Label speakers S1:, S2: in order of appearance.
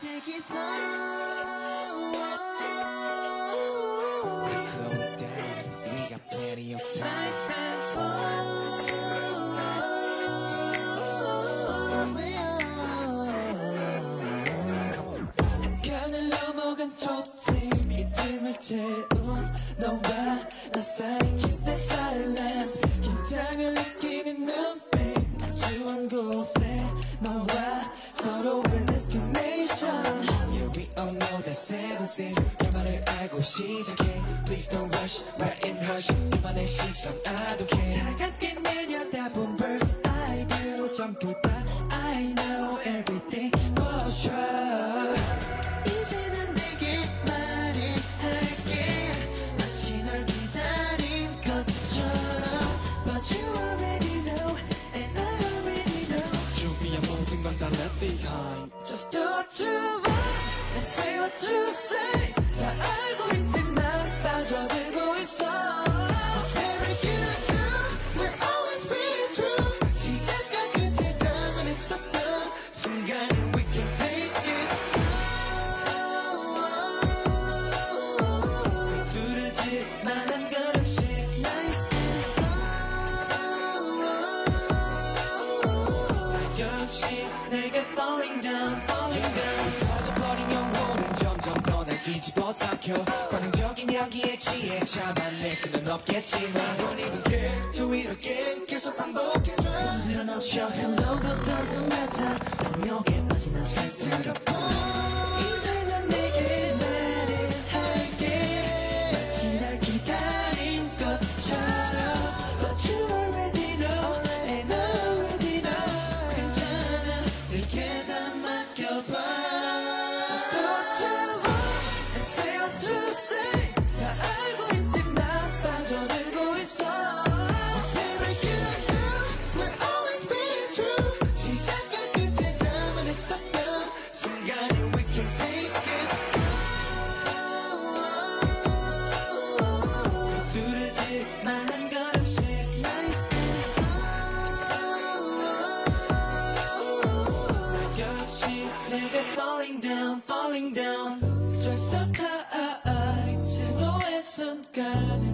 S1: Take it slow.
S2: Slow it down. We got plenty of time.
S1: 초침 리듬을 채운 너와 나 사이 keep the silence 긴장을 느끼는 눈빛 아주 먼 곳에 너와
S2: 고 시작해. Please don't rush, right in hush. 이만의 시선 I don't care.
S1: 차갑게 내려다본 verse I do 전부 다 I know everything for sure 이제 난 내게 말을 할게 마치 널 기다린 것처럼 But you already know and I already know
S2: 준비한 모든 건 다 left behind.
S1: Just do what you want and say what you say 다 알고 있지
S2: 삼켜 관행적인 향기에 취해 참아낼 수는 없겠지만
S1: Don't even care 저 이렇게 계속 반복해줘. 흔들어 놓쳐 Hello도 doesn't matter. 담력에 빠진 난 살들어보 down Stressed out time 증오의 순간